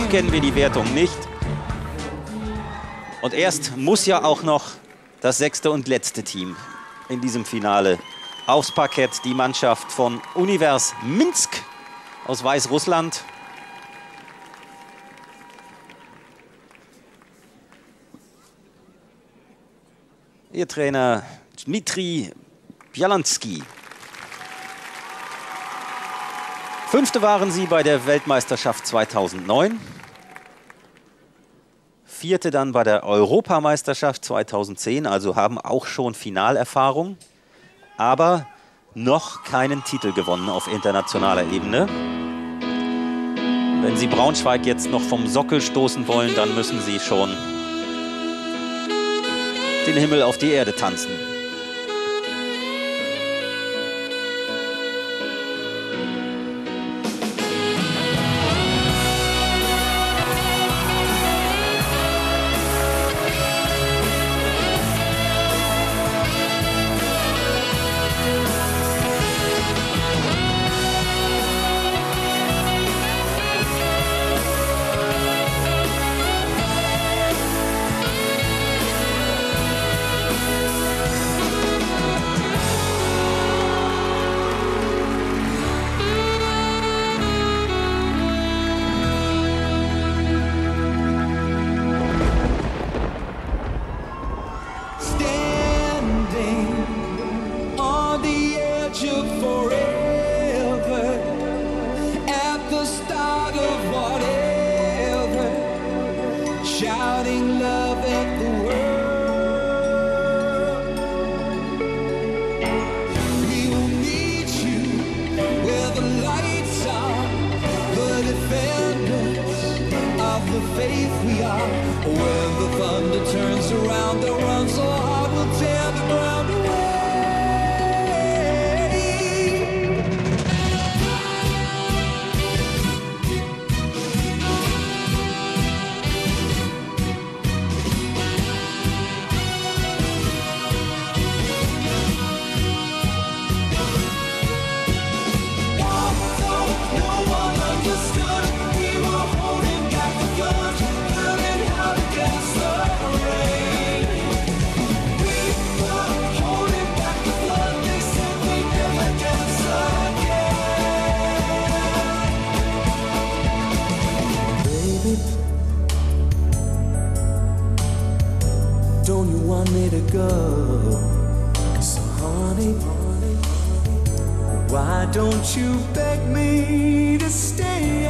noch kennen wir die Wertung nicht. Und erst muss ja auch noch das sechste und letzte Team in diesem Finale aufs Parkett. Die Mannschaft von Univers Minsk aus Weißrussland. Ihr Trainer Dmitri Bjalansky. Fünfte waren sie bei der Weltmeisterschaft 2009. Vierte dann bei der Europameisterschaft 2010, also haben auch schon Finalerfahrung, aber noch keinen Titel gewonnen auf internationaler Ebene. Wenn sie Braunschweig jetzt noch vom Sockel stoßen wollen, dann müssen sie schon den Himmel auf die Erde tanzen. The faith we are. When the thunder turns around, the me to go? So honey, why don't you beg me to stay?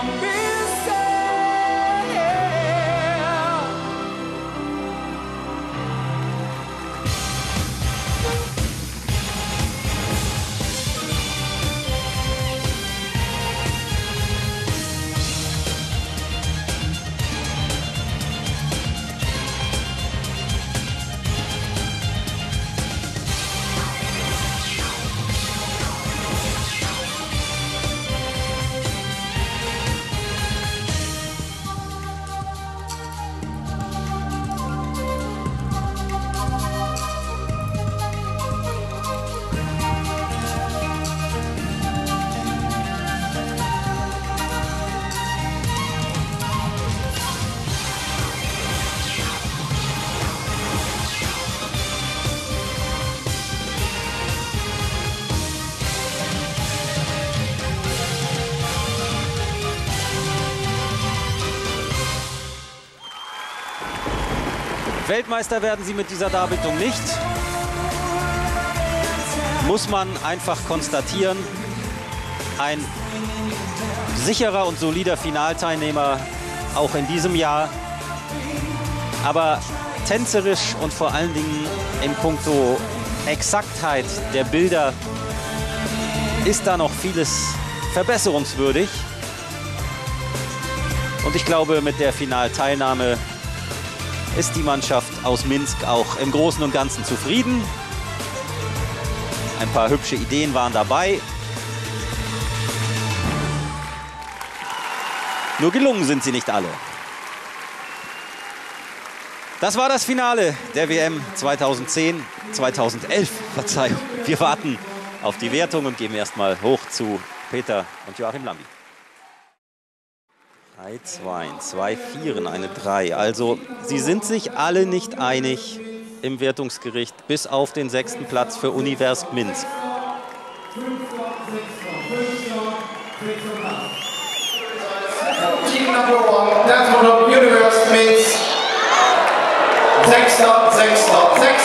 zombie. Weltmeister werden sie mit dieser Darbietung nicht. Muss man einfach konstatieren. Ein sicherer und solider Finalteilnehmer auch in diesem Jahr. Aber tänzerisch und vor allen Dingen in puncto Exaktheit der Bilder ist da noch vieles verbesserungswürdig. Und ich glaube, mit der Finalteilnahme ist die Mannschaft aus Minsk auch im Großen und Ganzen zufrieden. Ein paar hübsche Ideen waren dabei. Nur gelungen sind sie nicht alle. Das war das Finale der WM 2010, 2011. Verzeihung. Wir warten auf die Wertung und gehen erstmal hoch zu Peter und Joachim Lambi. 3, 2, 2, 4, eine 3. Also sie sind sich alle nicht einig im Wertungsgericht, bis auf den sechsten Platz für Univers Minsk. Team number one, National Universe Minsk. Sechster, Sechster, Sechster,